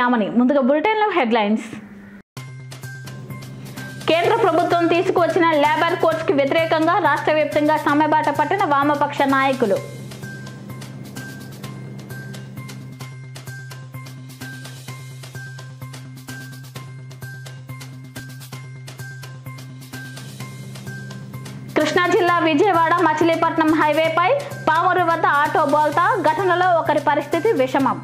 యామని. ముందుగా బులెటిన్లో హెడ్లైన్స్. కేంద్ర ప్రభుత్వం తీసుకువచ్చిన లేబర్ కోడ్స్కి వ్యతిరేకంగా రాష్ట్ర వ్యాప్తంగా సమ్మెబాట పట్టిన వామపక్ష నాయకులు. కృష్ణా జిల్లా విజయవాడ మచిలీపట్నం హైవేపై పామూరు వద్ద ఆటో బోల్తా. ఘటనలో ఒకరి పరిస్థితి విషమం.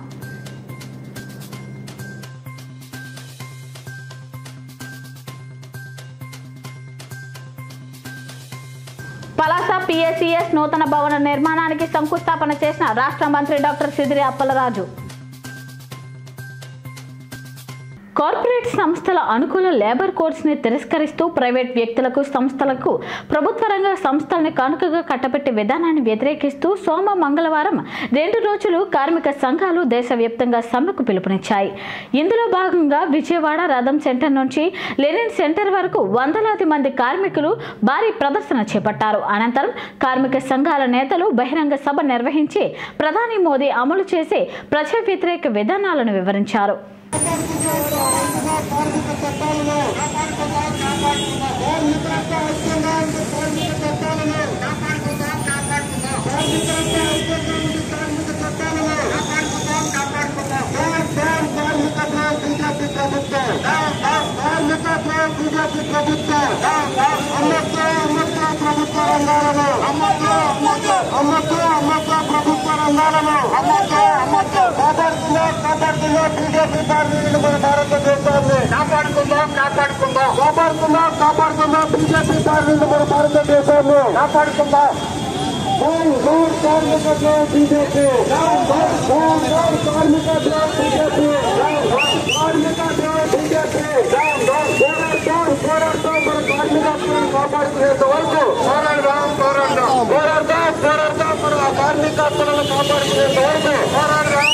పలాస పిఎస్ఈఎస్ నూతన భవన నిర్మాణానికి శంకుస్థాపన చేసిన రాష్ట్ర మంత్రి డాక్టర్ సిదిరి అప్పలరాజు. కార్పొరేట్ సంస్థల అనుకూల లేబర్ కోడ్స్ని తిరస్కరిస్తూ ప్రైవేట్ వ్యక్తులకు సంస్థలకు ప్రభుత్వ రంగ సంస్థలను కానుకగా కట్టబెట్టే విధానాన్ని వ్యతిరేకిస్తూ సోమ మంగళవారం రెండు రోజులు కార్మిక సంఘాలు దేశవ్యాప్తంగా సమ్మెకు పిలుపునిచ్చాయి. ఇందులో భాగంగా విజయవాడ రథం సెంటర్ నుంచి లెనిన్ సెంటర్ వరకు వందలాది మంది కార్మికులు భారీ ప్రదర్శన చేపట్టారు. అనంతరం కార్మిక సంఘాల నేతలు బహిరంగ సభ నిర్వహించి ప్రధాని మోదీ అమలు చేసే ప్రజా వ్యతిరేక విధానాలను వివరించారు. ప్రభుత్వ రంగాలను అమ్మకు అమ్మకు కాపాడుకుందాం కాపాడుకుందాం బీజేపీ పార్టీని మన భారతదేశాన్ని కాపాడుకుందాం కాపాడుకుందాం కాపాడుకుందాం కాపాడుకుందాం బీజేపీ పార్టీని మన భారతదేశాన్ని కాపాడుకుందాం డౌన్ డౌన్ కార్మిక ద్రోహ BJP down down down down కార్మిక ద్రోహ బీజేపీ డౌన్ డౌన్ కార్మిక ద్రోహ బీజేపీ డౌన్ డౌన్ పోరాడతాం పోరాడతాం మన కార్మిక హక్కులను కాపాడుకునేంత వరకు పోరాడదాం పోరాడదాం పోరాడదాం పోరాడదాం మన కార్మిక హక్కులను కాపాడుకునేంత వరకు పోరాడదాం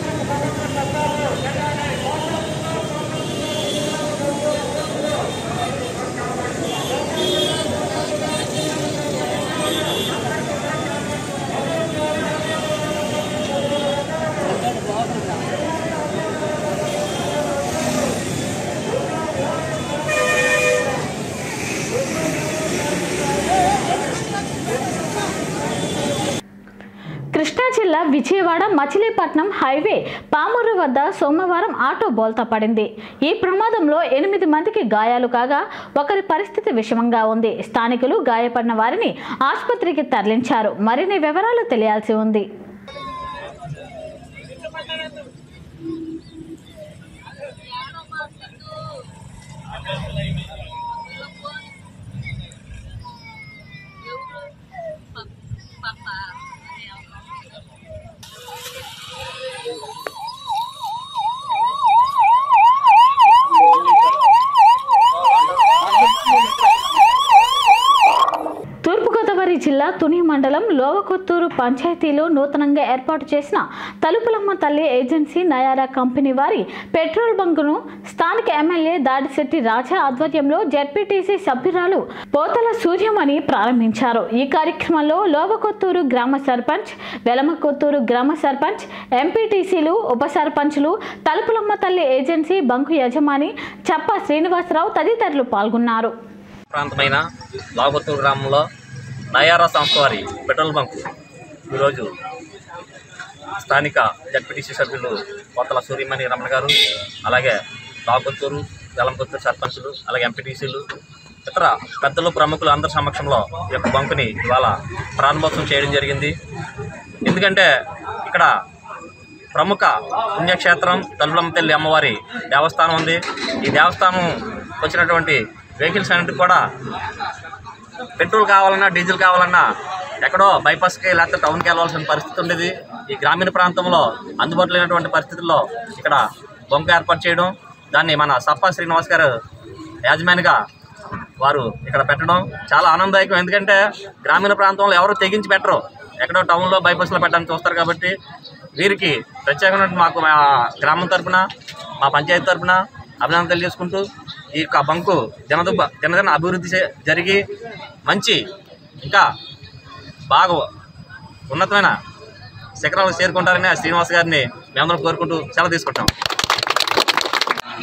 మచిలీపట్నం హైవే పామూరు వద్ద సోమవారం ఆటో బోల్తా పడింది. ఈ ప్రమాదంలో ఎనిమిది మందికి గాయాలు కాగా ఒకరి పరిస్థితి విషమంగా ఉంది. స్థానికులు గాయపడిన వారిని ఆసుపత్రికి తరలించారు. మరిన్ని వివరాలు తెలియాల్సి ఉంది. మండలం లోవకొత్తూరు పంచాయతీలో నూతనంగా ఏర్పాటు చేసిన తలుపులమ్మ తల్లి ఏజెన్సీ నయారా కంపెనీ వారి పెట్రోల్ బంకును స్థానిక ఎమ్మెల్యే దాడిశెట్టి రాజా ఆధ్వర్యంలో జెడ్పీటీసీ సభ్యురాలు పోతల సూర్యమణి ప్రారంభించారు. ఈ కార్యక్రమంలో లోవకొత్తూరు గ్రామ సర్పంచ్ వెలమకొత్తూరు గ్రామ సర్పంచ్ ఎంపీటీసీలు ఉప సర్పంచ్లు తలుపులమ్మ తల్లి ఏజెన్సీ బంకు యజమాని చప్ప శ్రీనివాసరావు తదితరులు పాల్గొన్నారు. ప్రాంతమైన లాగొత్తూరు గ్రామంలో నయారా సంస్థ వారి పెట్రోల్ బంక్ ఈరోజు స్థానిక జడ్పీటీసీ సభ్యులు కొత్తల సూర్యమణి రమణ గారు అలాగే రాకొత్తూరు వెలంకొత్తూరు సర్పంచులు అలాగే ఎంపీటీసీలు ఇతర పెద్దలు ప్రముఖులు అందరి సమక్షంలో ఈ యొక్క బంకుని ఇవాళ ప్రారంభోత్సవం చేయడం జరిగింది. ఎందుకంటే ఇక్కడ ప్రముఖ పుణ్యక్షేత్రం తలుపులమ్మ తల్లి అమ్మవారి దేవస్థానం ఉంది. ఈ దేవస్థానం వచ్చినటువంటి వెహికల్స్ అన్నింటికి కూడా పెట్రోల్ కావాలన్నా డీజిల్ కావాలన్నా ఎక్కడో బైపాస్కి లేకపోతే టౌన్కి వెళ్ళాల్సిన పరిస్థితి ఉండేది. ఈ గ్రామీణ ప్రాంతంలో అందుబాటులో లేనటువంటి పరిస్థితుల్లో ఇక్కడ బొంక ఏర్పాటు చేయడం దాన్ని మన సప్పా శ్రీనివాస్ గారు యాజమాన్గా వారు ఇక్కడ పెట్టడం చాలా ఆనందదాయకం. ఎందుకంటే గ్రామీణ ప్రాంతంలో ఎవరు తెగించి పెట్టరు. ఎక్కడో టౌన్లో బైపాస్లో పెట్టడానికి చూస్తారు కాబట్టి వీరికి ప్రత్యేకమైన మాకు మా గ్రామం తరపున మా పంచాయతీ తరఫున అభినందనలు తెలియజేసుకుంటూ ఈ యొక్క బంకు జనదుబ్బ జనజన అభివృద్ధి జరిగి మంచి ఇంకా బాగా ఉన్నతమైన శిఖరాలు చేరుకుంటారని ఆ శ్రీనివాస్ గారిని మేమందరం కోరుకుంటూ సెలవు తీసుకుంటాం.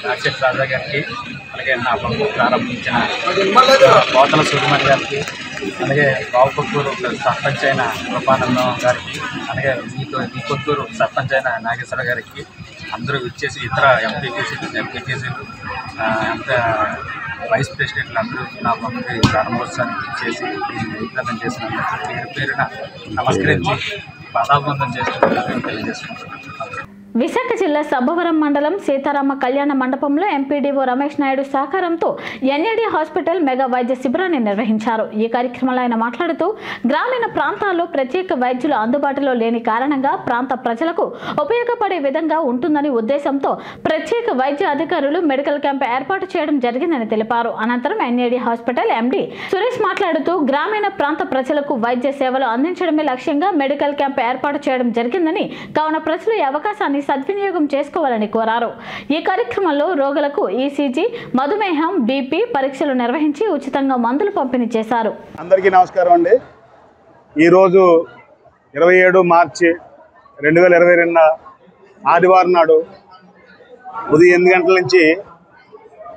రాజశేఖర రాజా గారికి అలాగే నా బంకు ప్రారంభించిన కోతల సుకుమార్ గారికి అలాగే రావుకొత్తూరు సర్పంచ్ అయిన కృపానందం గారికి అలాగే మీ కొత్తూరు సర్పంచ్ అయిన నాగేశ్వర గారికి అందరూ విచ్చేసి ఇతర ఎంపీటీసీలు ఎంపీటీసీలు వైస్ ప్రెసిడెంట్లు అందరూ నా బంకుకి ప్రారంభోత్సవానికి ఇచ్చేసి విగ్రహం చేసినందుకు పేరు పేరున నమస్కరించి పాదాబంధం చేస్తున్నట్టు తెలియజేసుకుంటున్నాను విశాఖ జిల్లా సబ్బవరం మండలం సీతారామ కళ్యాణ మండపంలో ఎంపీడీఓ రమేష్ నాయుడు సహకారంతో ఎన్ఏడి హాస్పిటల్ మెగా వైద్య శిబిరాన్ని నిర్వహించారు. ఈ కార్యక్రమంలో ఆయన మాట్లాడుతూ గ్రామీణ ప్రాంతాల్లో ప్రత్యేక వైద్యులు అందుబాటులో లేని కారణంగా ప్రాంత ప్రజలకు ఉపయోగపడే విధంగా ఉంటుందని ఉద్దేశంతో ప్రత్యేక వైద్య అధికారులు మెడికల్ క్యాంప్ ఏర్పాటు చేయడం జరిగిందని తెలిపారు. అనంతరం ఎన్ఏడి హాస్పిటల్ ఎండీ సురేష్ మాట్లాడుతూ గ్రామీణ ప్రాంత ప్రజలకు వైద్య సేవలు అందించడమే లక్ష్యంగా మెడికల్ క్యాంప్ ఏర్పాటు చేయడం జరిగిందని కావున ప్రజలు ఈ అవకాశాన్ని సద్వినియోగం చేసుకోవాలని కోరారు. ఈ కార్యక్రమంలో రోగులకు ఈసీజీ మధుమేహం బీపీ పరీక్షలు నిర్వహించి ఉచితంగా మందులు పంపిణీ చేశారు. అందరికీ నమస్కారం అండి. ఈరోజు ఇరవై ఏడు మార్చి రెండు వేల ఇరవై రెండు ఆదివారం నాడు ఉదయం ఎనిమిది గంటల నుంచి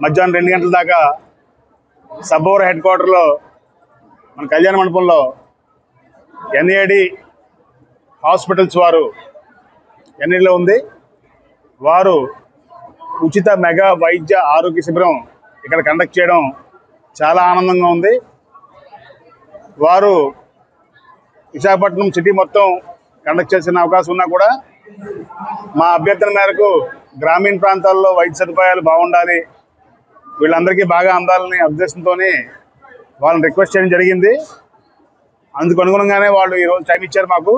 మధ్యాహ్నం రెండు గంటల దాకా సబ్బోర్ హెడ్ క్వార్టర్లో మన కళ్యాణ మండపంలో ఎన్ఏడి హాస్పిటల్స్ వారు ఎన్ఏడిలో ఉంది? వారు ఉచిత మెగా వైద్య ఆరోగ్య శిబిరం ఇక్కడ కండక్ట్ చేయడం చాలా ఆనందంగా ఉంది. వారు విశాఖపట్నం సిటీ మొత్తం కండక్ట్ చేసిన అవకాశం ఉన్నా కూడా మా అభ్యర్థన మేరకు గ్రామీణ ప్రాంతాల్లో వైద్య సదుపాయాలు బాగుండాలి. వీళ్ళందరికీ బాగా అందాలని ఉద్దేశంతో వాళ్ళని రిక్వెస్ట్ చేయడం జరిగింది. అందుకు అనుగుణంగానే వాళ్ళు ఈరోజు టైం ఇచ్చారు మాకు.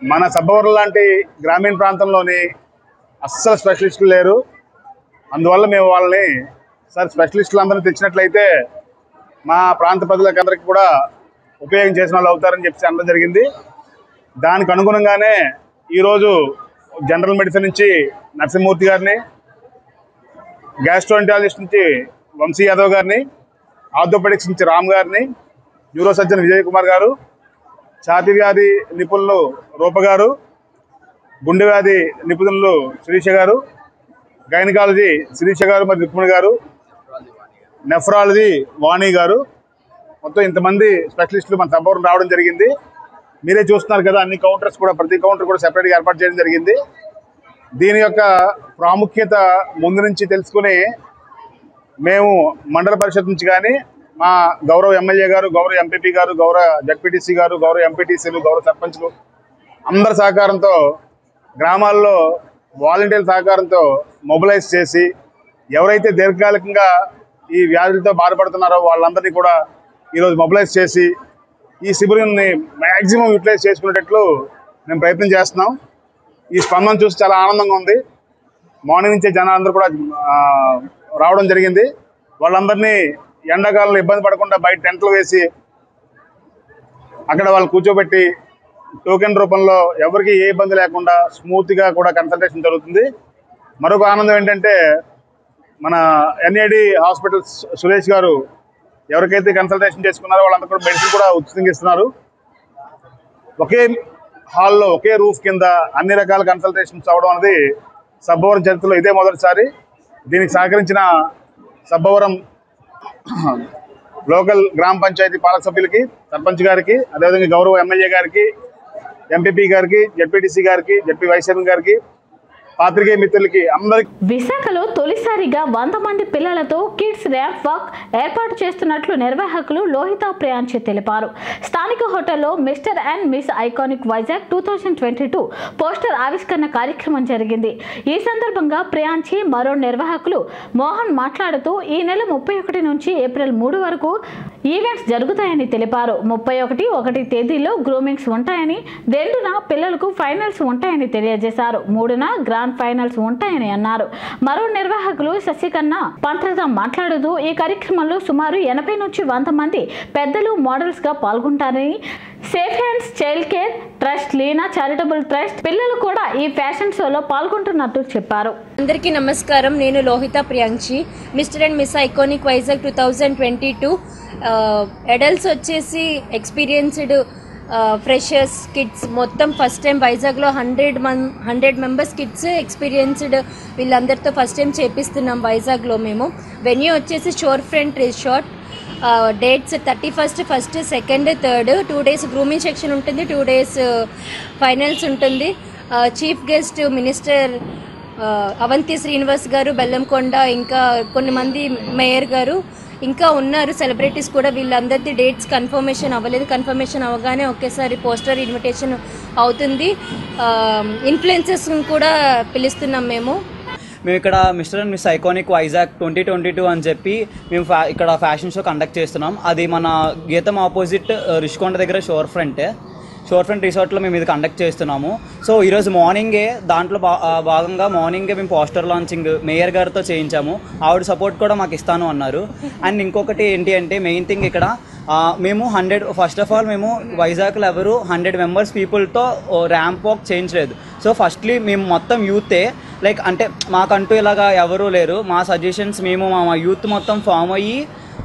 మన సబ్బవరం లాంటి గ్రామీణ ప్రాంతంలోని అస్సలు స్పెషలిస్టులు లేరు. అందువల్ల మేము వాళ్ళని సార్ స్పెషలిస్టులు అందరినీ తెచ్చినట్లయితే మా ప్రాంత ప్రజలకందరికీ కూడా ఉపయోగం చేసిన వాళ్ళు అవుతారని చెప్పి అనడం జరిగింది. దానికి అనుగుణంగానే ఈరోజు జనరల్ మెడిసిన్ నుంచి నరసింహమూర్తి గారిని గ్యాస్ట్రోంటాలజిస్ట్ నుంచి వంశీ యాదవ్ గారిని ఆర్థోపెడిక్స్ నుంచి రామ్ గారిని న్యూరో సర్జన్ విజయ్ కుమార్ గారు ఛాతి వ్యాధి నిపుణులు రూప గారు గుండె వ్యాధి నిపుణులు శిరీష గారు గైనకాలజీ శిరీష గారు మరియు రుక్మిణి గారు నెఫ్రాలజీ వాణి గారు. మొత్తం ఇంతమంది స్పెషలిస్టులు మన సభవరం రావడం జరిగింది. మీరే చూస్తున్నారు కదా అన్ని కౌంటర్స్ కూడా ప్రతి కౌంటర్ కూడా సెపరేట్గా ఏర్పాటు చేయడం జరిగింది. దీని యొక్క ప్రాముఖ్యత ముందు నుంచి తెలుసుకుని మేము మండల పరిషత్ నుంచి కానీ మా గౌరవ ఎమ్మెల్యే గారు గౌరవ ఎంపీపీ గారు గౌరవ జడ్పీటీసీ గారు గౌరవ ఎంపీటీసీలు గౌరవ సర్పంచ్లు అందరి సహకారంతో గ్రామాల్లో వాలంటీర్ల సహకారంతో మొబిలైజ్ చేసి ఎవరైతే దీర్ఘకాలికంగా ఈ వ్యాధులతో బాధపడుతున్నారో వాళ్ళందరినీ కూడా ఈరోజు మొబిలైజ్ చేసి ఈ శిబిరాన్ని మ్యాక్సిమం యూటిలైజ్ చేసుకునేటట్లు మేము ప్రయత్నం చేస్తున్నాం. ఈ స్పందన చూసి చాలా ఆనందంగా ఉంది. మార్నింగ్ నుంచే జనాలందరూ కూడా రావడం జరిగింది. వాళ్ళందరినీ ఎండాకాలంలో ఇబ్బంది పడకుండా బయట టెంట్లు వేసి అక్కడ వాళ్ళు కూర్చోబెట్టి టోకెన్ రూపంలో ఎవరికి ఏ ఇబ్బంది లేకుండా స్మూత్గా కూడా కన్సల్టేషన్ జరుగుతుంది. మరొక ఆనందం ఏంటంటే మన ఎన్ఏడి హాస్పిటల్ సురేష్ గారు ఎవరికైతే కన్సల్టేషన్ చేసుకున్నారో వాళ్ళందరూ కూడా మెడిసిన్ కూడా ఉచితంగా ఇస్తున్నారు. ఒకే హాల్లో ఒకే రూఫ్ కింద అన్ని రకాల కన్సల్టేషన్స్ అవ్వడం అనేది సబ్బవరం చరిత్రలో ఇదే మొదటిసారి. దీనికి సహకరించిన సబ్బవరం లోకల్ గ్రామ పంచాయతీ పాలక సభ్యులకి సర్పంచ్ గారికి అదేవిధంగా గౌరవ ఎమ్మెల్యే గారికి ఎంపీపీ గారికి జడ్పీటీసీ గారికి జడ్పీ వైస్ చైర్మన్ గారికి పాత్రికేయ మిత్రులకి అందరికి విశాఖలో తొలిసారిగా వంద మంది పిల్లలతో కిడ్స్ ర్యాంప్ వాక్ ఏర్పాటు చేస్తున్నట్లు నిర్వాహకులు లోహిత ప్రియాంచి తెలిపారు. స్థానిక హోటల్లో mister and miss iconic Vizag two thousand twenty two poster ఆవిష్కరణ కార్యక్రమం జరిగింది. ఈ సందర్భంగా ప్రియాంచి మరో నిర్వాహకులు మోహన్ మాట్లాడుతూ ఈ నెల ముప్పై ఒకటి నుంచి ఏప్రిల్ మూడు వరకు ఈవెంట్స్ జరుగుతాయని తెలిపారు. ముప్పై ఒకటి ఒకటి తేదీలో గ్రూమింగ్స్ ఉంటాయని రెండున పిల్లలకు ఫైనల్స్ ఉంటాయని తెలియజేశారు. మూడున గ్రాండ్ ఫైనల్స్ ఉంటాయని అన్నారు. మరో నిర్వాహకులు శశికన్న పంత్రత మాట్లాడుతూ ఈ కార్యక్రమంలో సుమారు ఎనభై నుంచి వంద మంది పెద్దలు మోడల్స్గా పాల్గొంటారని safe hands child care trust Leena charitable trust పిల్లలు కూడా ఈ ఫ్యాషన్ షోలో పాల్గొంటున్నట్టు చెప్పారు. అందరికీ నమస్కారం. నేను Lohitha Priyankshi. Mister and miss iconic Vizag two thousand twenty two adults వచ్చేసి ఎక్స్పీరియన్స్డ్ ఫ్రెషర్స్ కిడ్స్ మొత్తం ఫస్ట్ టైం వైజాగ్లో hundred Mann hundred members kids experienced వీళ్ళందరితో ఫస్ట్ టైం చేపిస్తున్నాం వైజాగ్లో మేము. వెన్యూ వచ్చేసి shore front resort dates thirty first first second third two days grooming section ఉంటుంది two days finals ఉంటుంది. Chief guest minister Avanthi Srinivas garu Bellamkonda ఇంకా కొన్ని మంది మేయర్ గారు ఇంకా ఉన్నారు సెలబ్రిటీస్ కూడా. వీళ్ళందరిది డేట్స్ కన్ఫర్మేషన్ అవ్వలేదు. కన్ఫర్మేషన్ అవ్వగానే ఒకేసారి పోస్టర్ ఇన్విటేషన్ అవుతుంది. ఇన్ఫ్లుయెన్సెస్ కూడా పిలుస్తున్నాం మేము. మేము ఇక్కడ mister and miss iconic Vizag twenty twenty two అని చెప్పి మేము ఫ్యా ఇక్కడ ఫ్యాషన్ షో కండక్ట్ చేస్తున్నాం. అది మన గీతం ఆపోజిట్ రిషికొండ దగ్గర షోర్ ఫ్రంట్. షోర్ ఫ్రంట్ రిసార్ట్లో మేము ఇది కండక్ట్ చేస్తున్నాము. సో ఈరోజు మార్నింగే దాంట్లో భా భాగంగా మార్నింగే మేము పోస్టర్ లాంచింగ్ మేయర్ గారితో చేయించాము. ఆవిడ సపోర్ట్ కూడా మాకు ఇస్తాను అన్నారు. అండ్ ఇంకొకటి ఏంటి అంటే మెయిన్ థింగ్ ఇక్కడ మేము హండ్రెడ్ ఫస్ట్ ఆఫ్ ఆల్ మేము వైజాగ్లో ఎవరు హండ్రెడ్ మెంబర్స్ పీపుల్తో ర్యాంప్ వాక్ చేయించలేదు సో ఫస్ట్లీ మేము మొత్తం యూతే లైక్ అంటే మాకంటూ ఇలాగా ఎవరూ లేరు. మా సజెషన్స్ మేము మా మా యూత్ మొత్తం ఫామ్ అయ్యి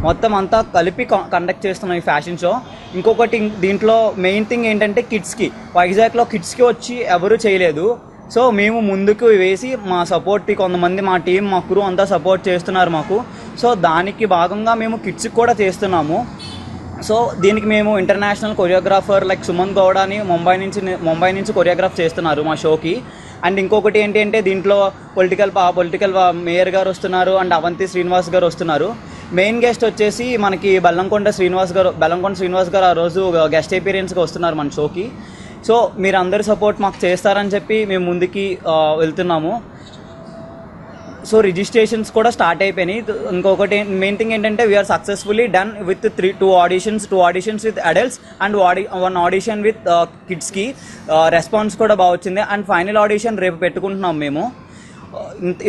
మొత్తం అంతా కలిపి కండక్ట్ చేస్తున్నాం ఈ ఫ్యాషన్ షో ఇంకొకటి దీంట్లో మెయిన్ థింగ్ ఏంటంటే కిడ్స్కి వైజాగ్లో కిడ్స్కి వచ్చి ఎవరు చేయలేదు. సో మేము ముందుకు వేసి మా సపోర్ట్ కొంతమంది మా టీం మా క్రూ అంతా సపోర్ట్ చేస్తున్నారు మాకు. సో దానికి భాగంగా మేము కిడ్స్కి కూడా చేస్తున్నాము. సో దీనికి మేము international choreographer like Suman Gowdani Mumbai నుంచి ముంబై నుంచి కొరియోగ్రాఫ్ చేస్తున్నారు మా షోకి. అండ్ ఇంకొకటి ఏంటి అంటే దీంట్లో పొలిటికల్ పొలిటికల్ మేయర్ గారు వస్తున్నారు అండ్ అవంతి శ్రీనివాస్ గారు వస్తున్నారు. మెయిన్ గెస్ట్ వచ్చేసి మనకి బెల్లంకొండ శ్రీనివాస్ గారు బెల్లంకొండ శ్రీనివాస్ గారు ఆ రోజు గెస్ట్ ఎపీరియన్స్గా వస్తున్నారు మన షోకి. సో మీరు అందరి సపోర్ట్ మాకు చేస్తారని చెప్పి మేము ముందుకి వెళ్తున్నాము. సో రిజిస్ట్రేషన్స్ కూడా స్టార్ట్ అయిపోయినాయి. ఇంకొకటి మెయిన్ థింగ్ ఏంటంటే we are successfully done with three two auditions two auditions with adults and one audition with కిడ్స్కి రెస్పాన్స్ కూడా బాగా వచ్చింది. అండ్ ఫైనల్ ఆడిషన్ రేపు పెట్టుకుంటున్నాం మేము.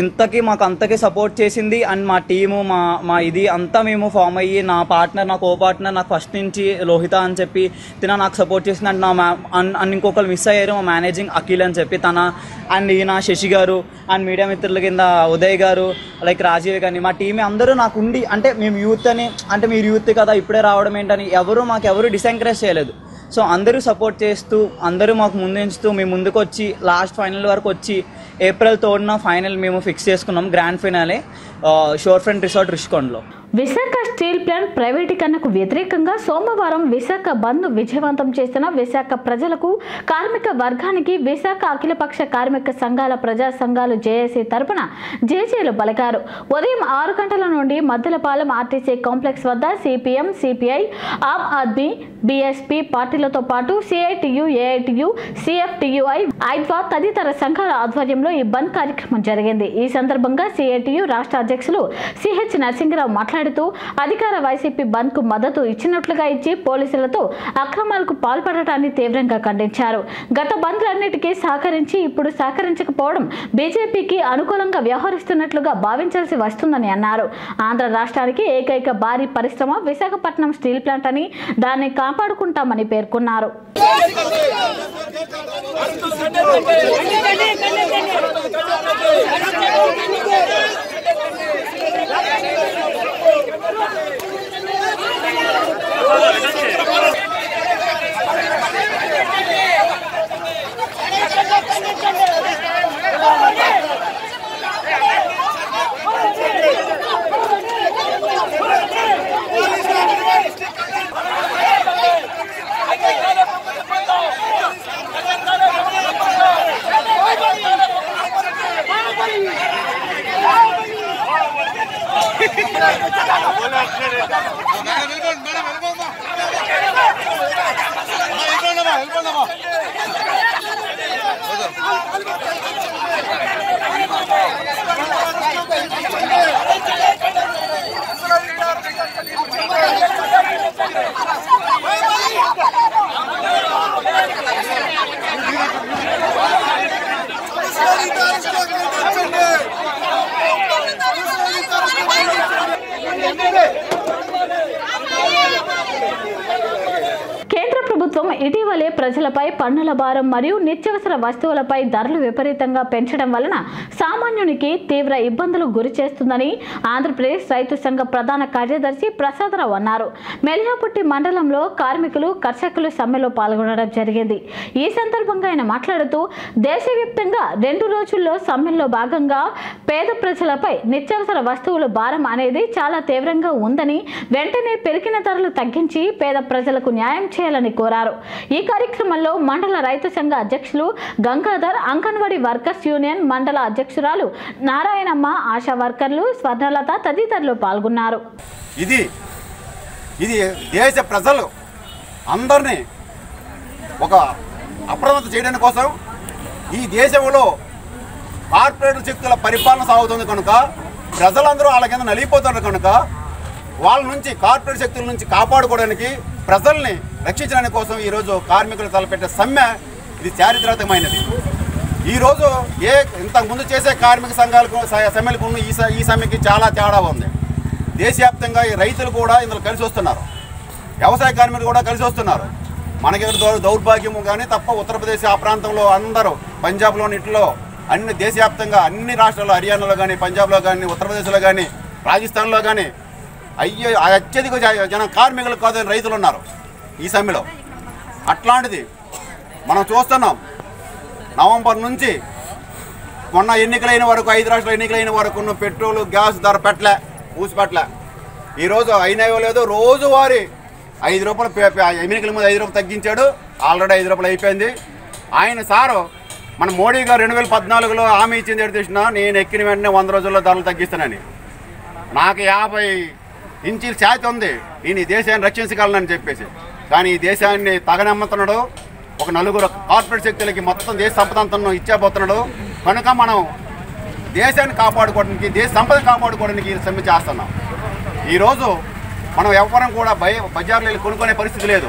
ఇంతకీ మాకు అంతకీ సపోర్ట్ చేసింది అండ్ మా టీము మా మా ఇది అంతా మేము ఫామ్ అయ్యి నా పార్ట్నర్ నా కో పార్ట్నర్ నాకు ఫస్ట్ నుంచి లోహిత అని చెప్పి తిన నాకు సపోర్ట్ చేసింది. అండ్ నా మ్యా అండ్ అండ్ ఇంకొకరు మిస్ అయ్యారు మా మేనేజింగ్ అఖిల్ అని చెప్పి తన అండ్ ఈయన శశి గారు అండ్ మీడియా మిత్రుల కింద ఉదయ్ గారు లైక్ రాజీవ్ కానీ మా టీమే అందరూ నాకు ఉండి అంటే మేము యూత్ అని అంటే మీరు యూత్ కదా ఇప్పుడే రావడం ఏంటని ఎవరు మాకు ఎవరు డిసెంకరేజ్ చేయలేదు. సో అందరూ సపోర్ట్ చేస్తూ అందరూ మాకు ముందుంచుతూ మేము ముందుకు వచ్చి లాస్ట్ ఫైనల్ వరకు వచ్చి ఏప్రిల్ థర్డ్న ఫైనల్ మేము ఫిక్స్ చేసుకున్నాం grand finale shore front resort రిషికొండలో. Visakha steel plant ప్రైవేటీకరణకు వ్యతిరేకంగా సోమవారం విశాఖ బంద్ విజయవంతం చేసిన విశాఖ ప్రజలకు కార్మిక వర్గానికి విశాఖ అఖిలపక్ష కార్మిక సంఘాల ప్రజా సంఘాలు జేఏసీ తరపున జేజేలు పలికారు. ఉదయం ఆరు గంటల నుండి మద్దలపాలెం ఆర్టీసీ కాంప్లెక్స్ వద్ద CPM CPI Aam Aadmi BSP పార్టీలతో పాటు సిఐటియు ఏఐటియు సిఎఫ్టియుఐ ఐద్వా తదితర సంఘాల ఆధ్వర్యంలో ఈ బంద్ కార్యక్రమం జరిగింది ఈ సందర్భంగా సిఐటియు రాష్ట్ర అధ్యక్షులు సిహెచ్ నరసింహరావు మాట్లాడుతూ అధికార వైసీపీ బంద్కు మద్దతు ఇచ్చినట్లుగా ఇచ్చి పోలీసులతో అక్రమాలకు పాల్పడటాన్ని తీవ్రంగా ఖండించారు గత బంద్లన్నిటికీ సహకరించి ఇప్పుడు సహకరించకపోవడం బీజేపీకి అనుకూలంగా వ్యవహరిస్తున్నట్లుగా భావించాల్సి వస్తుందని అన్నారు ఆంధ్ర రాష్ట్రానికి ఏకైక భారీ పరిశ్రమ విశాఖపట్నం స్టీల్ ప్లాంట్ అని దాన్ని కాపాడుకుంటామని పేర్కొన్నారు Let's go. కేంద్ర ప్రభుత్వం ఇటీవలే ప్రజలపై పన్నుల భారం మరియు నిత్యావసర వస్తువులపై ధరలు విపరీతంగా పెంచడం వలన సామాన్యునికి తీవ్ర ఇబ్బందులు గురి చేస్తుందని ఆంధ్రప్రదేశ్ రైతు సంఘ ప్రధాన కార్యదర్శి ప్రసాదరావు అన్నారు. మెలియాపుట్టి మండలంలో కార్మికులు కర్షకులు సమ్మెలో పాల్గొనడం జరిగింది. ఈ సందర్భంగా ఆయన మాట్లాడుతూ దేశవ్యాప్తంగా రెండు రోజుల్లో సమ్మెల్లో భాగంగా పేద ప్రజలపై నిత్యావసర వస్తువుల భారం అనేది చాలా తీవ్రంగా ఉందని వెంటనే పెరిగిన ధరలు తగ్గించి పేద ప్రజలకు న్యాయం చేయాలని కోరారు. ఈ కార్యక్రమంలో మండల రైతు సంఘ అధ్యక్షులు గంగాధర్ అంగన్వాడీ వర్కర్స్ యూనియన్ మండల అధ్యక్షురాలు నారాయణమ్మ ఆశా వర్కర్లు స్వర్ణలత తదితరులు పాల్గొన్నారు. ఇది ఇది దేశ ప్రజలు అందరినీ ఒక అప్రమత్తం చేయడానికి కోసం ఈ దేశంలో కార్పొరేట్ శక్తుల పరిపాలన సాగుతుంది కనుక ప్రజలందరూ వాళ్ళ కింద నలిగిపోతున్నారు కనుక వాళ్ళ నుంచి కార్పొరేట్ శక్తుల నుంచి కాపాడుకోవడానికి ప్రజల్ని రక్షించడానికి కోసం ఈరోజు కార్మికులు తలపెట్టే సమ్మె ఇది చారిత్రాత్మకమైనది. ఈరోజు ఏ ఇంతకుముందు చేసే కార్మిక సంఘాలకు సమ్మెలకు ఈ స- ఈ సమ్మెకి చాలా తేడా ఉంది. దేశవ్యాప్తంగా ఈ రైతులు కూడా ఇందులో కలిసి వస్తున్నారు. వ్యవసాయ కార్మికులు కూడా కలిసి వస్తున్నారు. మనకి ఇక్కడ దౌర్భాగ్యము కానీ తప్ప ఉత్తరప్రదేశ్ ఆ ప్రాంతంలో అందరూ పంజాబ్లోని ఇట్లో అన్ని దేశవ్యాప్తంగా అన్ని రాష్ట్రాల్లో హర్యానాలో కానీ పంజాబ్లో కానీ ఉత్తరప్రదేశ్లో కానీ రాజస్థాన్లో కానీ అయ్యో అత్యధిక జనం కార్మికులు కాదు రైతులు ఉన్నారు ఈ సమ్మెలో. అట్లాంటిది మనం చూస్తున్నాం నవంబర్ నుంచి మొన్న ఎన్నికలైన వరకు ఐదు రాష్ట్రాల ఎన్నికలైన వరకు ఉన్న పెట్రోల్ గ్యాస్ ధర పెట్టలే ఊసిపెట్టలే ఈరోజు అయినాయో లేదో రోజువారీ ఐదు రూపాయలు ఎన్నికల ముందు ఐదు రూపాయలు తగ్గించాడు ఆల్రెడీ ఐదు రూపాయలు అయిపోయింది. ఆయన సారు మన మోడీ గారు రెండు వేల పద్నాలుగులో హామీ ఇచ్చింది ఎటు చూసినా నేను ఎక్కిన వెంటనే వంద రోజుల్లో ధరలు తగ్గిస్తానని. నాకు యాభై ఇంచుల ఛాతి ఉంది. ఈయన ఈ దేశాన్ని రక్షించగలనని చెప్పేసి. కానీ ఈ దేశాన్ని తగనమ్ముతున్నాడు. ఒక నలుగురు కార్పొరేట్ శక్తులకి మొత్తం దేశ సంపద అంతా ఇచ్చేపోతున్నాడు కనుక మనం దేశాన్ని కాపాడుకోవడానికి దేశ సంపద కాపాడుకోవడానికి సమ్మె చేస్తున్నాం. ఈరోజు మనం ఎవరం కూడా బయ బజార్లో వెళ్ళి కొనుక్కునే పరిస్థితి లేదు.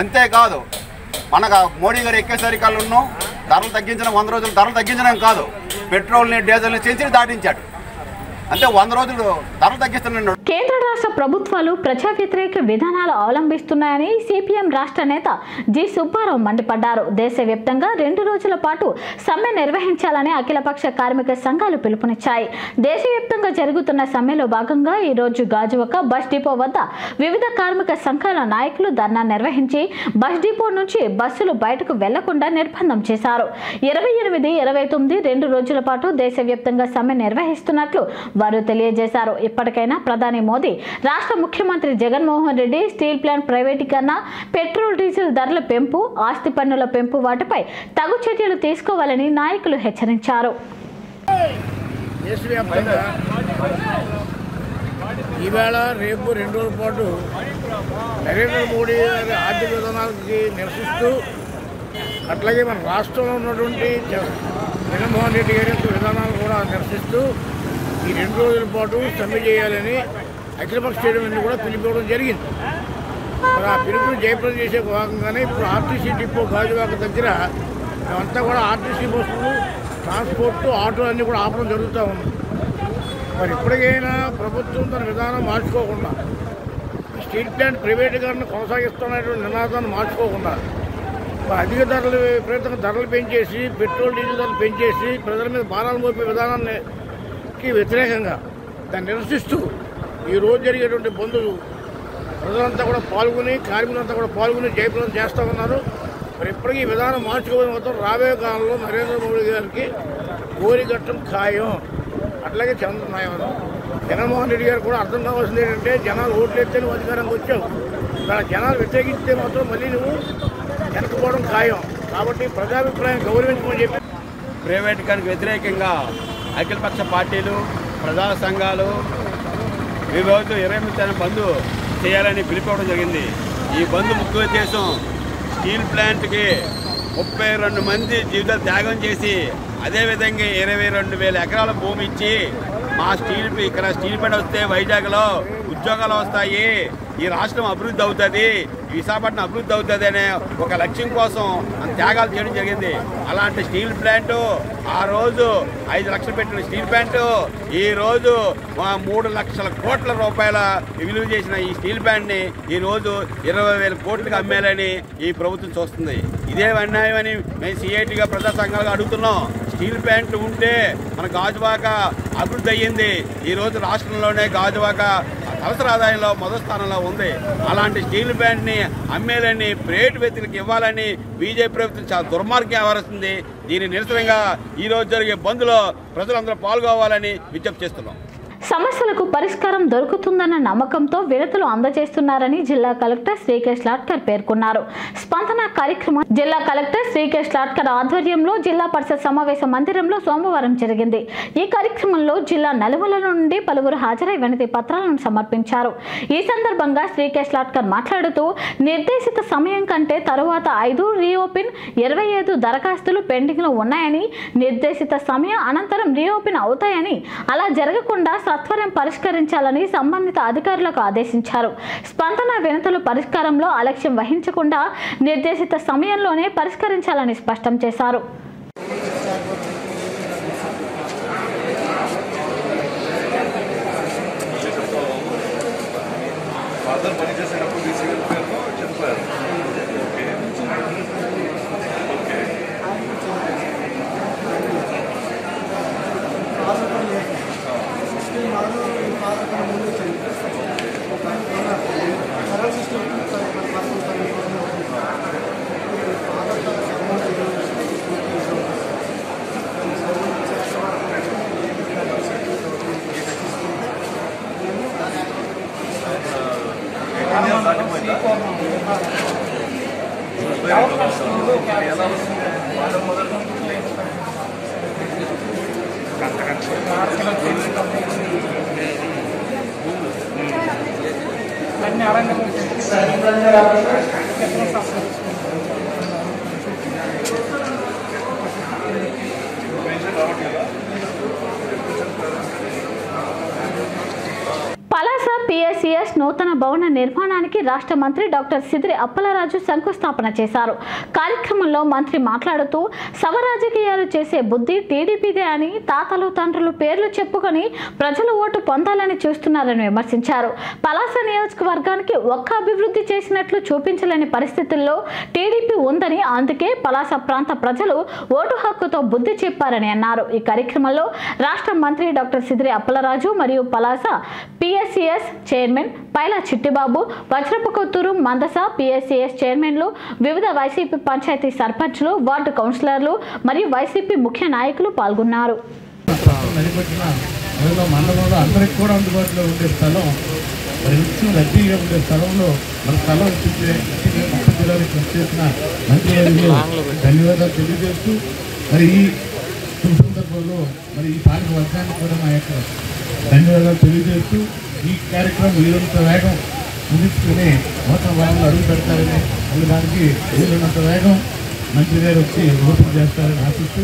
అంతేకాదు మనకు మోడీ గారు ఎక్కేసరికల్లా ధరలు తగ్గించడం వంద రోజులు ధరలు తగ్గించడం కాదు. పెట్రోల్ని డీజిల్ని చేసి దాటించాడు. అంటే వంద రోజులు ధరలు తగ్గిస్తున్నాడు. కేంద్ర రాష్ట్ర ప్రభుత్వాలు ప్రజా వ్యతిరేక విధానాలు అవలంబిస్తున్నాయని సిపిఎం రాష్ట్ర నేత జి సుబ్బారావు మండిపడ్డారు. దేశవ్యాప్తంగా రెండు రోజుల పాటు సమ్మె నిర్వహించాలని అఖిలపక్ష కార్మిక సంఘాలు పిలుపునిచ్చాయి. దేశవ్యాప్తంగా జరుగుతున్న సమ్మెలో భాగంగా ఈ రోజు గాజువక బస్ డిపో వద్ద వివిధ కార్మిక సంఘాల నాయకులు ధర్నా నిర్వహించి బస్ డిపో నుంచి బస్సులు బయటకు వెళ్ళకుండా నిర్బంధం చేశారు. ఇరవై ఎనిమిది ఇరవై తొమ్మిది రెండు రోజుల పాటు దేశవ్యాప్తంగా సమ్మె నిర్వహిస్తున్నట్లు వారు తెలియజేశారు. ఇప్పటికైనా ప్రధాని మోదీ రాష్ట్ర ముఖ్యమంత్రి జగన్మోహన్ రెడ్డి స్టీల్ ప్లాంట్ ప్రైవేటీకరణ పెట్రోల్ డీజిల్ ధరల పెంపు ఆస్తి పన్నుల పెంపు వాటిపై తగు చర్యలు తీసుకోవాలని నాయకులు హెచ్చరించారు. ఈవేళ రేపు రెండు రోజుల పాటు నరేంద్ర మోడీ గారి ఆర్థిక విధానాలకి నిరసిస్తూ అట్లాగే మన రాష్ట్రంలో ఉన్నటువంటి జగన్మోహన్ రెడ్డి గారి విధానాలు కూడా నిరసిస్తూ ఈ రెండు రోజుల పాటు సమ్మె చేయాలని అఖిలపక్ష స్టేడియం కూడా పిలిపివ్వడం జరిగింది. మరి ఆ పిలుపుని జయప్రదం చేసే భాగంగానే ఇప్పుడు ఆర్టీసీ డిపో గాజువాక దగ్గర మేమంతా కూడా ఆర్టీసీ బస్సులు ట్రాన్స్పోర్ట్ ఆటో అన్నీ కూడా ఆపడం జరుగుతూ ఉంది. మరి ఇప్పటికైనా ప్రభుత్వం తన విధానం మార్చుకోకుండా స్టీల్ ప్లాంట్ ప్రైవేటీకరణ కొనసాగిస్తున్నటువంటి నినాదాన్ని మార్చుకోకుండా అధిక ధరలు విపరీతంగా ధరలు పెంచేసి పెట్రోల్ డీజిల్ ధరలు పెంచేసి ప్రజల మీద భారాలు మోపే విధానానికి వ్యతిరేకంగా దాన్ని నిరసిస్తూ ఈ రోజు జరిగేటువంటి బంధువులు ప్రజలంతా కూడా పాల్గొని కార్మికులంతా కూడా పాల్గొని జయప్రదం చేస్తూ ఉన్నారు. మరి ఇప్పటికీ ఈ విధానం మార్చుకోవడం మాత్రం రాబోయే కాలంలో నరేంద్ర మోడీ గారికి గోరిగట్టం ఖాయం. అట్లాగే చంద్రనాయవరం జగన్మోహన్ రెడ్డి గారు కూడా అర్థం కావాల్సింది ఏంటంటే జనాలు ఓట్లేస్తే నువ్వు అధికారంగా వచ్చావు. ఇక్కడ జనాలు వ్యతిరేకిస్తే మాత్రం మళ్ళీ నువ్వు వెనకపోవడం ఖాయం. కాబట్టి ప్రజాభిప్రాయం గౌరవించమని చెప్పి ప్రైవేట్ గారికి వ్యతిరేకంగా అఖిలపక్ష పార్టీలు ప్రజా సంఘాలు ఈరోజు ఇరవై ఎనిమిది తేదీన చేయాలని పిలిపోవడం జరిగింది. ఈ బంధు ముఖ్య ఉద్దేశం స్టీల్ ప్లాంట్కి ముప్పై రెండు మంది జీవితాలు త్యాగం చేసి అదేవిధంగా ఇరవై రెండు వేల ఎకరాల భూమి ఇచ్చి మా స్టీల్ ఇక్కడ స్టీల్ ప్లాంట్ వస్తే వైజాగ్లో ఉద్యోగాలు వస్తాయి. ఈ రాష్ట్రం అభివృద్ధి అవుతుంది. విశాఖపట్నం అభివృద్ధి అవుతుంది అనే ఒక లక్ష్యం కోసం త్యాగాలు చేయడం జరిగింది. అలాంటి స్టీల్ ప్లాంట్ ఆ రోజు ఐదు లక్షలు పెట్టిన స్టీల్ ప్లాంట్ ఈ రోజు మూడు లక్షల కోట్ల రూపాయల విలువ చేసిన ఈ స్టీల్ ప్లాంట్ని ఈ రోజు ఇరవై వేల కోట్లకు అమ్మేయాలని ఈ ప్రభుత్వం చూస్తుంది. ఇదే అన్యాయమని మేము సిఐటిగా ప్రజా సంఘాలుగా అడుగుతున్నాం. స్టీల్ ప్లాంట్లు ఉంటే మన గాజువాక అభివృద్ధి అయ్యింది. ఈరోజు రాష్ట్రంలోనే గాజువాక అవసర ఆదాయంలో మొదటి స్థానంలో ఉంది. అలాంటి స్టీల్ ప్లాంట్ని అమ్మేయాలని ప్రైవేట్ వ్యక్తులకు ఇవ్వాలని బీజేపీ ప్రభుత్వం చాలా దుర్మార్గం వ్యవహరిస్తుంది. దీని నిరసనగా ఈ రోజు జరిగే బంద్లో ప్రజలందరూ పాల్గొవాలని విజ్ఞప్తి చేస్తున్నాం. సమస్యలకు పరిష్కారం దొరుకుతుందన్న నమ్మకంతో విడతలు అందజేస్తున్నారని జిల్లా కలెక్టర్ శ్రీకేష్ లాట్కర్ పేర్కొన్నారు. స్పందన కార్యక్రమం జిల్లా కలెక్టర్ శ్రీకేష్ లాట్కర్ ఆధ్వర్యంలో జిల్లా పరిషత్ సమావేశ మందిరంలో సోమవారం జరిగింది. ఈ కార్యక్రమంలో జిల్లా నలుమూలల నుండి పలువురు హాజరై వినతి పత్రాలను సమర్పించారు. ఈ సందర్భంగా శ్రీకేష్ లాట్కర్ మాట్లాడుతూ నిర్దేశిత సమయం కంటే తరువాత ఐదు రీఓపెన్ ఇరవై ఐదు దరఖాస్తులు పెండింగ్లో ఉన్నాయని నిర్దేశిత సమయం అనంతరం రీఓపెన్ అవుతాయని అలా జరగకుండా సత్వరం పరిష్కరించాలని సంబంధిత అధికారులకు ఆదేశించారు. స్పందన వినతుల పరిష్కారంలో అలక్ష్యం వహించకుండా నిర్దేశిత త్వరలోనే పరిష్కరించాలని స్పష్టం చేశారు. ఫాదర్ నూతన భవన నిర్మాణానికి రాష్ట్ర మంత్రి డాక్టర్ సిదిరి అప్పలరాజు శంకుస్థాపన చేశారు. కార్యక్రమంలో మంత్రి మాట్లాడుతూ సవరాజకీయాలు చేసే బుద్ధి టీడీపీదే అని తాతలు తండ్రులు పేర్లు చెప్పుకొని ప్రజలు ఓటు పొందాలని చూస్తున్నారని విమర్శించారు. పలాస నియోజకవర్గానికి ఒక్క అభివృద్ధి చేసినట్లు చూపించలేని పరిస్థితుల్లో టీడీపీ ఉందని అందుకే పలాస ప్రాంత ప్రజలు ఓటు హక్కుతో బుద్ధి చెప్పారని అన్నారు. ఈ కార్యక్రమంలో రాష్ట్ర మంత్రి డాక్టర్ సిదిరి అప్పలరాజు మరియు Palasa PSCS chairman Paila Chittibabu Vajrapu Kotturu Mandasa PSCS చైర్మన్లు వివిధ వైసీపీ పంచాయతీ సర్పంచ్లు వార్డు కౌన్సిలర్లు మరియు వైసీపీ ముఖ్య నాయకులు పాల్గొన్నారు. నడిపట్టిన అందరికి కూడా అందుబాటులో ఉండే స్థలం మరి నిత్యం రద్దీగా ఉండే స్థలంలో మన స్థలం ఇప్పించే కృషి చేసిన మంత్రివర్యులు ధన్యవాదాలు తెలియజేస్తూ మరి ఈ సందర్భంలో మరి ఈ పాలక వర్గానికి కూడా మా యొక్క ధన్యవాదాలు తెలియజేస్తూ కార్యక్రమం వీలున్నంత వేగం ముగించుకుని నూతన భవనంలో అడుగు పెడతారని మళ్ళీ దానికి వీలున్నంత వేగం మంత్రి గారు వచ్చి ఓపెన్ చేస్తారని ఆశిస్తూ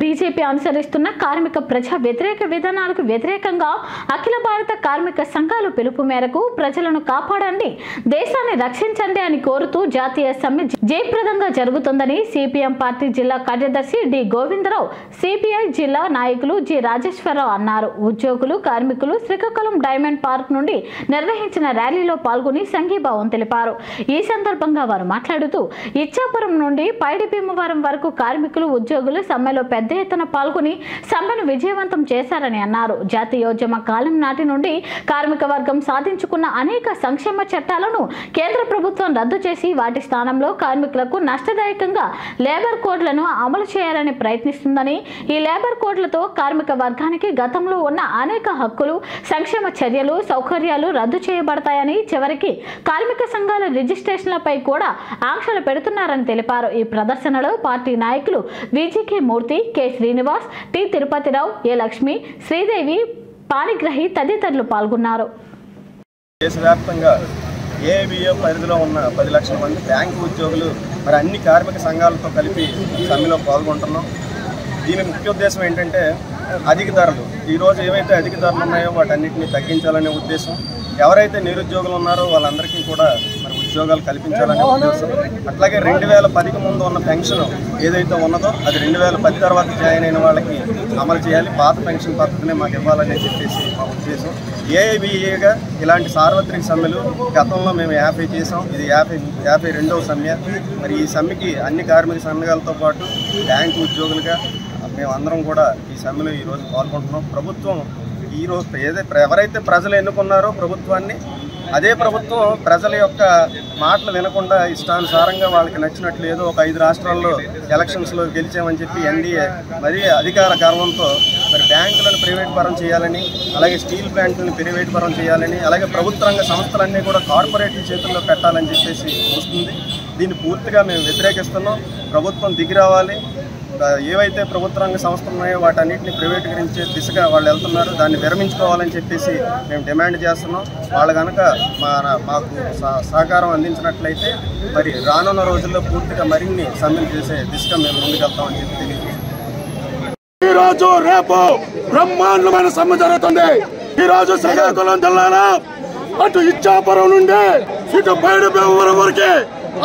బీజేపీ అనుసరిస్తున్న కార్మిక ప్రజా వ్యతిరేక విధానాలకు వ్యతిరేకంగా అఖిల భారత కార్మిక సంఘాలు పిలుపు మేరకు ప్రజలను కాపాడండి దేశాన్ని రక్షించండి అని కోరుతూ జాతీయ సమ్మె జయప్రదంగా జరుగుతుందని సిపిఎం పార్టీ జిల్లా కార్యదర్శి డి గోవిందరావు సిపిఐ జిల్లా నాయకులు జి రాజేశ్వరరావు అన్నారు. ఉద్యోగులు కార్మికులు శ్రీకాకుళం డైమండ్ పార్క్ నుండి నిర్వహించిన ర్యాలీలో పాల్గొని సంఘీభావం తెలిపారు. ఈ సందర్భంగా వారు మాట్లాడుతూ ఇచ్చాపురం నుండి పైడి భీమవరం వరకు కార్మికులు ఉద్యోగులు సమ్మెలో పెద్ద పెద్ద ఎత్తున పాల్గొని సమ్మెను విజయవంతం చేశారని అన్నారు. జాతీయోద్యమ కాలం నాటి నుండి కార్మిక వర్గం సాధించుకున్న అనేక సంక్షేమ చట్టాలను కేంద్ర ప్రభుత్వం రద్దు చేసి వాటి స్థానంలో కార్మికులకు నష్టదాయకంగా లేబర్ కోడ్లను అమలు చేయాలని ప్రయత్నిస్తుందని ఈ లేబర్ కోడ్లతో కార్మిక వర్గానికి గతంలో ఉన్న అనేక హక్కులు సంక్షేమ చర్యలు సౌకర్యాలు రద్దు చేయబడతాయని చివరికి కార్మిక సంఘాల రిజిస్ట్రేషన్లపై కూడా ఆంక్షలు పెడుతున్నారని తెలిపారు. ఈ ప్రదర్శనలో పార్టీ నాయకులు VGK Murthy K Srinivas T Tirupathi Rao A Lakshmi Sridevi Panigrahi తదితరులు పాల్గొన్నారు. దేశవ్యాప్తంగా ఏబిఎం పరిధిలో ఉన్న పది లక్షల మంది బ్యాంకు ఉద్యోగులు మరి అన్ని కార్మిక సంఘాలతో కలిపి సమ్మెలో పాల్గొంటున్నాం. దీని ముఖ్య ఉద్దేశం ఏంటంటే అధిక ధరలు. ఈరోజు ఏవైతే అధిక ధరలు ఉన్నాయో వాటన్నిటిని తగ్గించాలనే ఉద్దేశం. ఎవరైతే నిరుద్యోగులు ఉన్నారో వాళ్ళందరికీ కూడా ఉద్యోగాలు కల్పించాలనే ఉద్దేశం. అట్లాగే రెండు వేల పదికి ముందు ఉన్న పెన్షన్ ఏదైతే ఉన్నదో అది రెండు వేల పది తర్వాత జాయిన్ అయిన వాళ్ళకి అమలు చేయాలి. పాత పెన్షన్ పద్ధతిని మాకు ఇవ్వాలని చెప్పేసి మా ఉద్దేశం. ఏఐబిఏగా ఇలాంటి సార్వత్రిక సమ్మెలు గతంలో మేము యాభై చేసాం ఇది యాభై యాభై రెండవ సమ్మె. మరి ఈ సమ్మెకి అన్ని కార్మిక సంఘాలతో పాటు బ్యాంకు ఉద్యోగులుగా మేమందరం కూడా ఈ సమ్మెలో ఈరోజు పాల్గొంటున్నాం. ప్రభుత్వం ఈరోజు ఏదైతే ఎవరైతే ప్రజలు ఎన్నుకున్నారో ప్రభుత్వాన్ని అదే ప్రభుత్వం ప్రజల యొక్క మాటలు వినకుండా ఇష్టానుసారంగా వాళ్ళకి నచ్చినట్లు ఏదో ఒక ఐదు రాష్ట్రాల్లో ఎలక్షన్స్లో గెలిచామని చెప్పి ఎన్డీఏ మరీ అధికార గర్వంతో మరి బ్యాంకులను ప్రైవేట్ పరం చేయాలని అలాగే స్టీల్ ప్లాంట్లను ప్రైవేట్ పరం చేయాలని అలాగే ప్రభుత్వ రంగ సంస్థలన్నీ కూడా కార్పొరేట్ల చేతుల్లో పెట్టాలని చెప్పేసి వస్తుంది. దీన్ని పూర్తిగా మేము వ్యతిరేకిస్తున్నాం. ప్రభుత్వం దిగి రావాలి. ఏవైతే ప్రభుత్వ రంగ సంస్థలు ఉన్నాయో వాటన్నిటిని ప్రైవేటీకరించే దిశగా వాళ్ళు వెళ్తున్నారు దాన్ని విరమించుకోవాలని చెప్పేసి మేము డిమాండ్ చేస్తున్నాం. వాళ్ళు కనుక మా మాకు సహ- సహకారం అందించినట్లయితే మరి రానున్న రోజుల్లో పూర్తిగా మరిన్ని సమ్మెలు చేసే దిశగా మేము ముందుకెళ్తామని చెప్పి తెలియజేస్తున్నాం. ఈ రేపు బ్రహ్మాండమైన సమ్మె జరుగుతుంది. ఈ శ్రీకాకుళం జిల్లాలో అటు ఇచ్చాపురం నుండి ఇటు బయట వరకే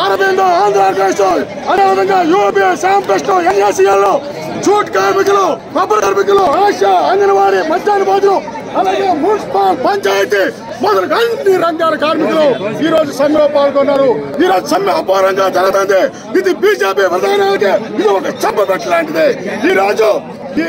అరవింద ఆంధ్ర ఆర్గనైజేషన్ అదేవిధంగా యూపీ శాంపిస్ట్ ఎన్ఎస్ఎల్ జూట్ కార్మికులు కొబ్బరి కార్మికులు ఆశా అంగన్వాడీ మధ్యాహ్న భోజనం అలాగే మున్సిపల్ పంచాయతీ మొదలు అన్ని రంగాల కార్మికులు ఈ రోజు సమ్మెలో పాల్గొన్నారు. ఈ రోజు సమ్మె అపారంగా జరుగుతుంది. ఇది బీజేపీ విధానాలకి ఇది ఒక చెప్పబెట్టలాంటిది ఈ రోజు ఈ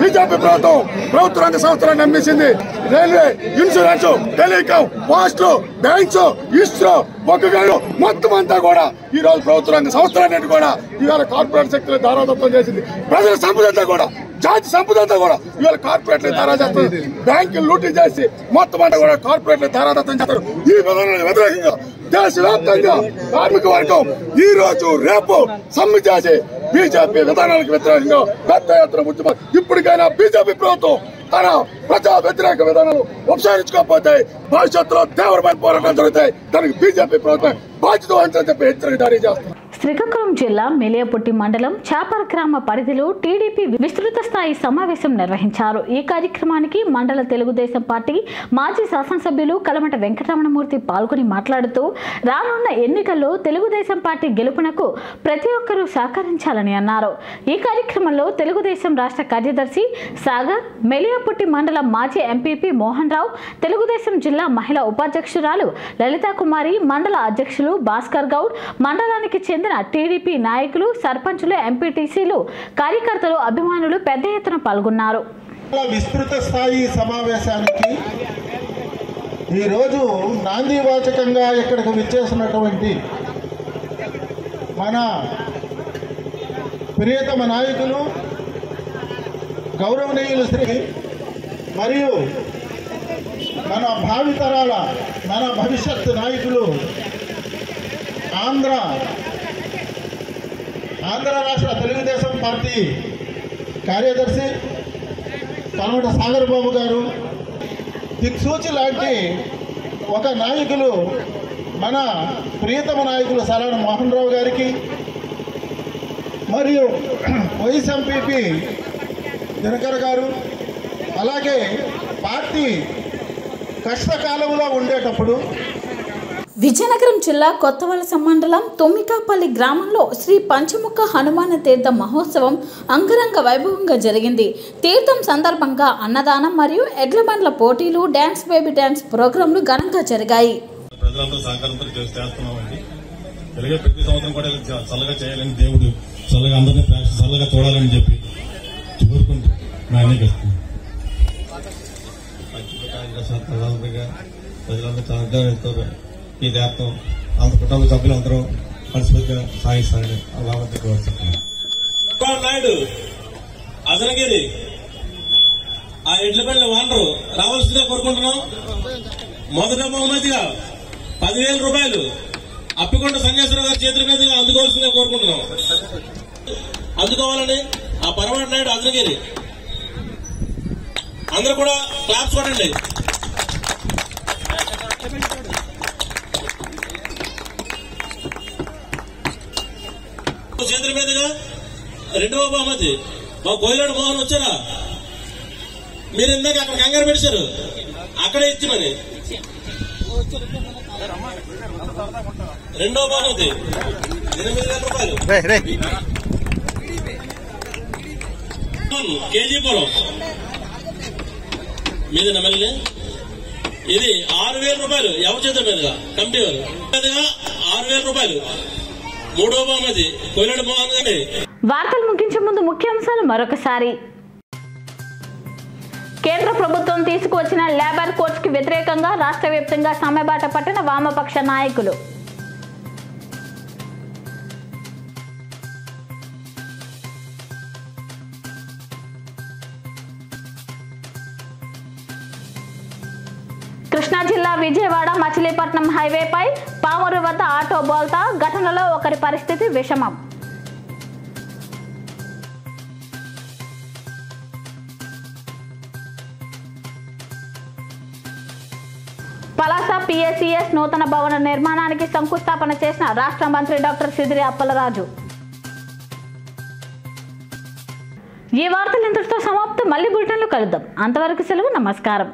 బీజేపీ ప్రభుత్వం ప్రభుత్వ రంగ సంస్థలను నమ్మేసింది రైల్వే ఇన్సూరెన్స్ టెలికాం పోస్టులు బ్యాంక్స్ ఇస్రో మొక్కగాళ్ళు మొత్తం అంతా కూడా ఈ రోజు ప్రభుత్వ రంగ సంస్థలన్నిటి కూడా ఇవాళ కార్పొరేట్ శక్తులు దారాదత్తం చేసింది. ప్రజల సంపద కూడా జాతి సంపద అంతా కూడా ఇవాళ కార్పొరేట్లు ధారా చేస్తారు. బ్యాంకులు లూటీ చేసి మొత్తం అంతా కూడా కార్పొరేట్లు ధారాదత్తం చేస్తారు ఈ విధానానికి వ్యతిరేకంగా దేశవ్యాప్తంగా కార్మిక వర్గం ఈ రోజు రేపు సమ్మె చేసి బీజేపీ విధానాలకు వ్యతిరేకంగా పెద్ద ఎత్తున ఉద్యమం ఇప్పటికైనా బీజేపీ ప్రభుత్వం తన ప్రజా వ్యతిరేక విధానాలు ఉపసరించుకోకపోతే భవిష్యత్తులో తీవ్రమైన పోరాటాలు జరుగుతాయి. దానికి బీజేపీ ప్రభుత్వం బాధ్యత వహించాలని చెప్పి హెచ్చరిక జారీ చేస్తారు శ్రీకాకుళం జిల్లా మెలియపొట్టి మండలం చాపర గ్రామ పరిధిలో టీడీపీ విస్తృత స్థాయి సమావేశం నిర్వహించారు. ఈ కార్యక్రమానికి మండల తెలుగుదేశం పార్టీ మాజీ శాసనసభ్యులు కలమట వెంకటరమణమూర్తి పాల్గొని మాట్లాడుతూ రానున్న ఎన్నికల్లో తెలుగుదేశం పార్టీ గెలుపునకు ప్రతి ఒక్కరూ సహకరించాలని అన్నారు. ఈ కార్యక్రమంలో తెలుగుదేశం రాష్ట్ర కార్యదర్శి సాగర్ మెలియపుట్టి మండల మాజీ ఎంపీపీ మోహన్ రావు తెలుగుదేశం జిల్లా మహిళా ఉపాధ్యక్షురాలు లలితా కుమారి మండల అధ్యక్షులు భాస్కర్ గౌడ్ మండలానికి చెందిన టీడీపీ నాయకులు సర్పంచులు ఎంపీటీసీలు కార్యకర్తలు అభిమానులు పెద్ద ఎత్తున పాల్గొన్నారు. విస్తృత స్థాయి సమావేశానికి ఈరోజు నాందివాచకంగా ఇక్కడికి విచ్చేసినటువంటి మన ప్రియతమ నాయకులు గౌరవనీయులు శ్రీ మరియు మన భావితరాల మన భవిష్యత్ నాయకులు ఆంధ్ర ఆంధ్ర రాష్ట్ర తెలుగుదేశం పార్టీ కార్యదర్శి కనమట సాగర్ బాబు గారు. దిక్సూచి లాంటి ఒక నాయకులు మన ప్రియతమ నాయకులు సలాన మోహన్ రావు గారికి మరియు వైఎస్ ఎంపీపీ దినకర్ గారు అలాగే పార్టీ కష్టకాలంలో ఉండేటప్పుడు విజయనగరం జిల్లా కొత్తవలస మండలం తొమ్మికాపల్లి గ్రామంలో శ్రీ పంచముఖ హనుమాన తీర్థ మహోత్సవం అంగరంగ వైభవంగా జరిగింది. తీర్థం సందర్భంగా అన్నదానం మరియు ఎడ్ల బండ్ల పోటీలు డ్యాన్స్ బేబీ డ్యాన్స్ ప్రోగ్రాంలు ఘనంగా జరిగాయి. ప్రజలందరూ సహకారంతో చేసి- ప్రతి సంవత్సరం కూడా చల్లగా చేయాలని దేవుడు చల్లగా అందరినీ చల్లగా చూడాలని చెప్పి కోరుకుంటూ మా అన్నయ్యకి ప్రజలందరూ సహకారంతో ఈ దేశం అందరు కుటుంబ సభ్యులందరూ మనస్ఫూర్తిగా సాగిస్తారని అలా కోరుతున్నాం నాయుడు అదనగిరి. ఆ ఎడ్ల బండ్ల వానరు రావాల్సిందిగా కోరుకుంటున్నాం. మొదట బహుమతిగా పదివేల రూపాయలు అప్పికొండ సన్యాసరావు గారి చేతుల మీదుగా అందుకోవాల్సిందిగా కోరుకుంటున్నాం. అందుకోవాలని ఆ పరమాటి నాయుడు అదనగిరి. అందరూ కూడా క్లాప్స్ కొట్టండి. రెండవ బహుమతి మా కోయిలాడు మోహన్ వచ్చారా? మీరు ఇందాక అక్కడ కంగారు పెట్టారు అక్కడే ఇచ్చిమని రెండో బహుమతి ఎనిమిది వేల రూపాయలు. కేజీ పొలం. మీద మళ్ళీ ఇది ఆరు వేల రూపాయలు. ఎవరి చేత మీదుగా? కమిటీ వారు. ఆరు వేల రూపాయలు. మూడో బహుమతి కొల్లెడు మోహన్ గారి. వార్తలు ముగించే ముందు ముఖ్యాంశాలు మరొకసారి. కేంద్ర ప్రభుత్వం తీసుకువచ్చిన లేబర్ కోడ్స్కి వ్యతిరేకంగా రాష్ట్ర వ్యాప్తంగా సమ్మెబాట పట్టిన వామపక్ష నాయకులు. కృష్ణా జిల్లా విజయవాడ మచిలీపట్నం హైవేపై పామూరు వద్ద ఆటో బోల్తా. ఘటనలో ఒకరి పరిస్థితి విషమం. టీఎస్ఈఎస్ నూతన భవన నిర్మాణానికి శంకుస్థాపన చేసిన రాష్ట్ర మంత్రి డాక్టర్ సిదిరి అప్పలరాజు. ఈ వార్తలు ఇంతటితో సమాప్తం. మళ్ళీ బులెటిన్లో కలుద్దాం. అంతవరకు సెలవు నమస్కారం.